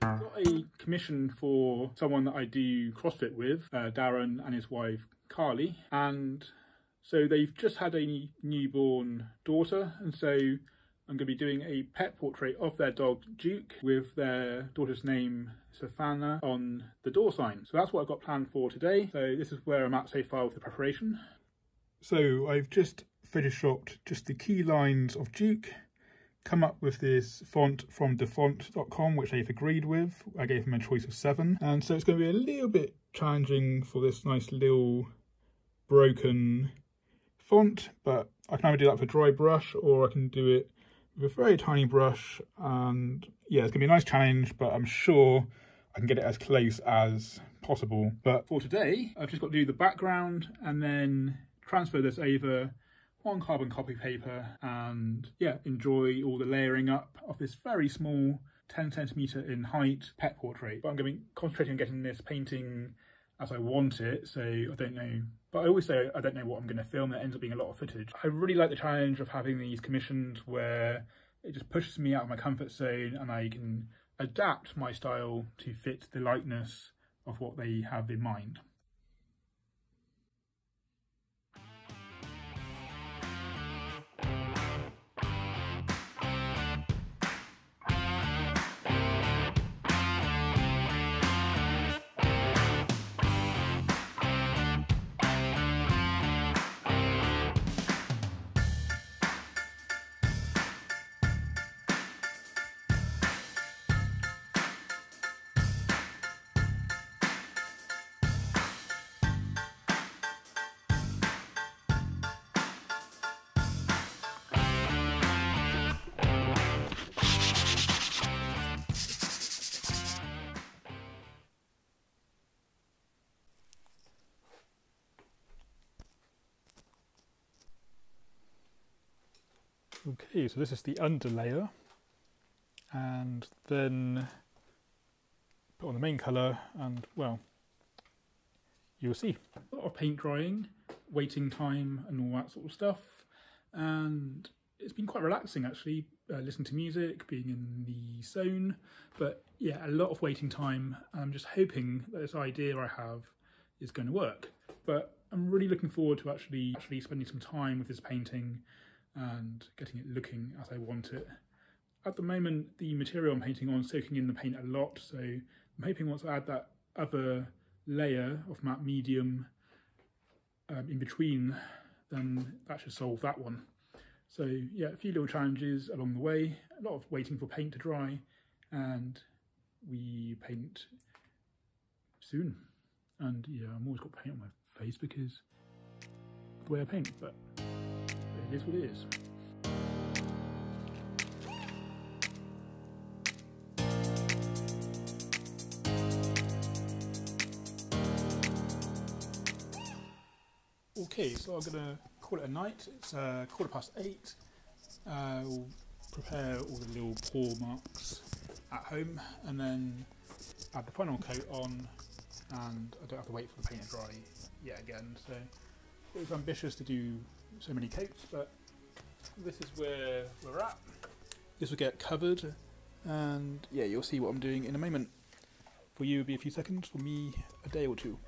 Got a commission for someone that I do CrossFit with, uh, Darren and his wife Carly, and so they've just had a newborn daughter, and so I'm going to be doing a pet portrait of their dog Duke with their daughter's name Savannah on the door sign. So that's what I've got planned for today. So this is where I'm at so far with the preparation. So I've just photoshopped just the key lines of Duke, come up with this font from dafont.com, which they've agreed with. I gave them a choice of seven. And so it's going to be a little bit challenging for this nice little broken font, but I can either do that with a dry brush or I can do it with a very tiny brush. And yeah, it's gonna be a nice challenge, but I'm sure I can get it as close as possible. But for today, I've just got to do the background and then transfer this over on carbon copy paper and yeah, enjoy all the layering up of this very small 10 centimeter in height pet portrait. But I'm going to be concentrating on getting this painting as I want it, so I don't know. But I always say I don't know what I'm going to film. It ends up being a lot of footage. I really like the challenge of having these commissions where it just pushes me out of my comfort zone and I can adapt my style to fit the likeness of what they have in mind. Okay, so this is the underlayer and then put on the main colour and well, you'll see. A lot of paint drying, waiting time and all that sort of stuff. And it's been quite relaxing actually, uh, listening to music, being in the zone, but yeah, a lot of waiting time. And I'm just hoping that this idea I have is going to work. But I'm really looking forward to actually actually spending some time with this painting and getting it looking as I want it. At the moment, the material I'm painting on is soaking in the paint a lot, so I'm hoping once I add that other layer of matte medium um, in between, then that should solve that one. So yeah, a few little challenges along the way, a lot of waiting for paint to dry, and we paint soon. And yeah, I'm always got paint on my face because the way I paint, but what it is. Okay, so I'm gonna call it a night. It's uh, quarter past eight. Uh, we'll prepare all the little paw marks at home and then add the final coat on and I don't have to wait for the paint to dry yet again. So it was ambitious to do so many coats, but this is where we're at. This will get covered, and yeah, you'll see what I'm doing in a moment. For you, it'll be a few seconds. For me, a day or two.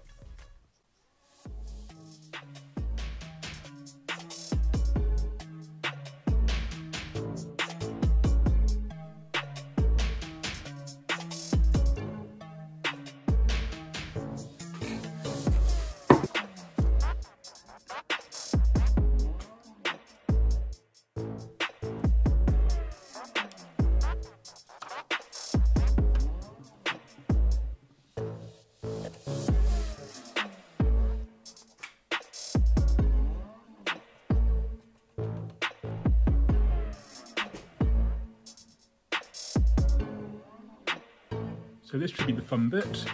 So this should be the fun bit.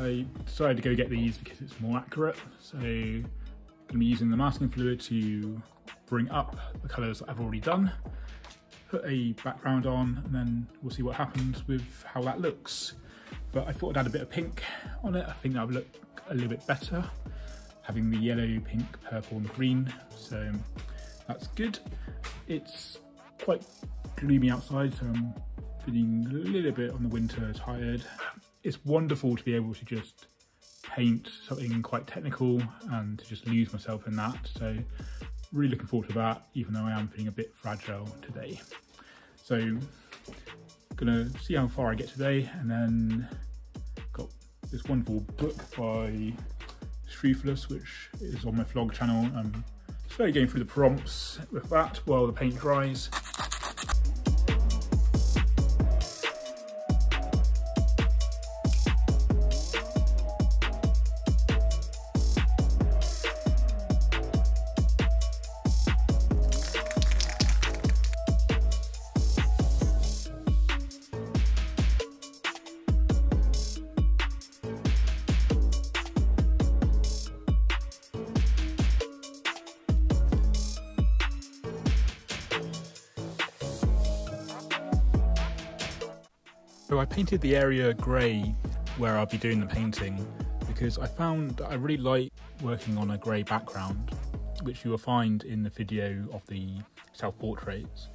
I decided to go get these because it's more accurate. So I'm gonna be using the masking fluid to bring up the colors that I've already done, put a background on, and then we'll see what happens with how that looks. But I thought I'd add a bit of pink on it. I think that would look a little bit better, having the yellow, pink, purple, and green. So that's good. It's quite gloomy outside, so I'm feeling a little bit on the winter tired. It's wonderful to be able to just paint something quite technical and to just lose myself in that. So really looking forward to that, even though I am feeling a bit fragile today. So gonna see how far I get today and then got this wonderful book by Scrofulous, which is on my vlog channel. I'm slowly going through the prompts with that while the paint dries. So I painted the area grey where I'll be doing the painting because I found that I really like working on a grey background, which you will find in the video of the self-portraits.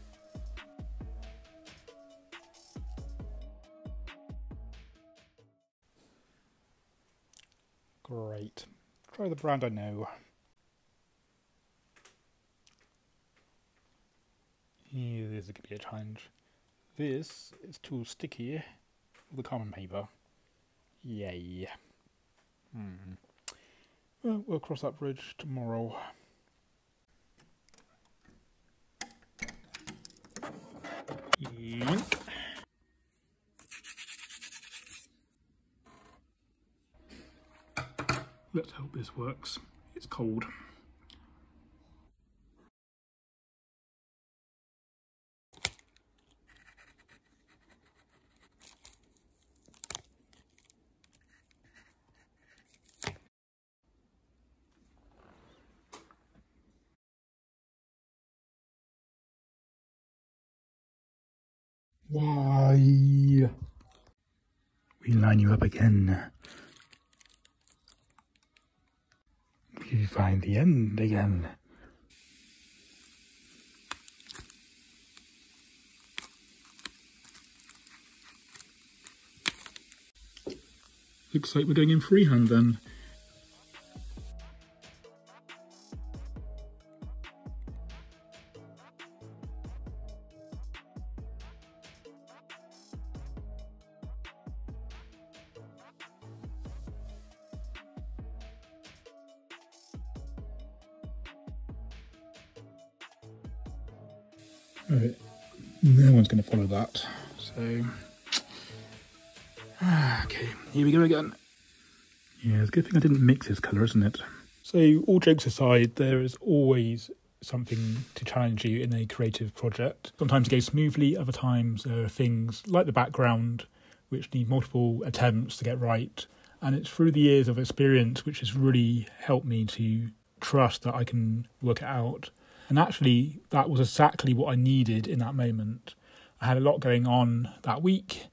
Great. Try the brand I know. Yeah, this could be a challenge. This is too sticky for the carbon paper. Yay. Hmm. Well, we'll cross that bridge tomorrow. Let's hope this works. It's cold. Why? We line you up again. We find the end again. Looks like we're going in freehand then. Right. No one's going to follow that. So, okay, here we go again. Yeah, it's a good thing I didn't mix this colour, isn't it? So, all jokes aside, there is always something to challenge you in a creative project. Sometimes it goes smoothly, other times there are things like the background which need multiple attempts to get right. And it's through the years of experience which has really helped me to trust that I can work it out and actually, that was exactly what I needed in that moment. I had a lot going on that week,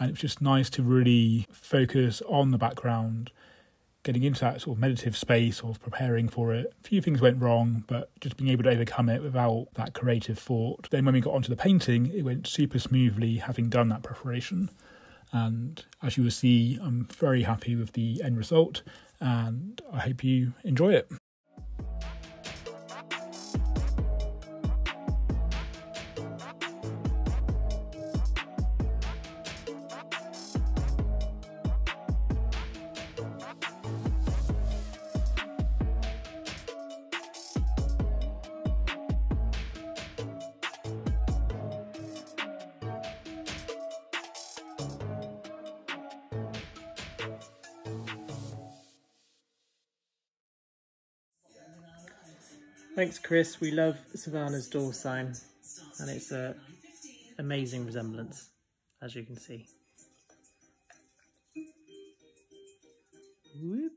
and it was just nice to really focus on the background, getting into that sort of meditative space of preparing for it. A few things went wrong, but just being able to overcome it without that creative thought. Then, when we got onto the painting, it went super smoothly having done that preparation. And as you will see, I'm very happy with the end result, and I hope you enjoy it. Thanks, Chris. We love Savannah's door sign, and it's an amazing resemblance, as you can see. Whoop.